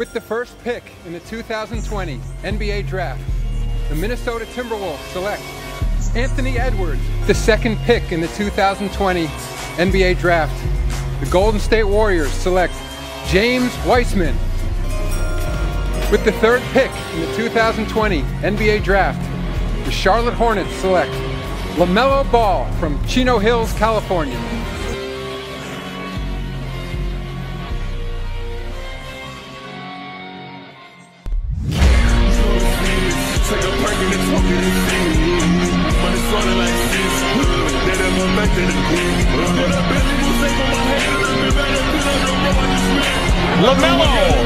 With the first pick in the 2020 NBA Draft, the Minnesota Timberwolves select Anthony Edwards. The second pick in the 2020 NBA Draft, the Golden State Warriors select James Wiseman. With the third pick in the 2020 NBA Draft, the Charlotte Hornets select LaMelo Ball from Chino Hills, California. LaMelo.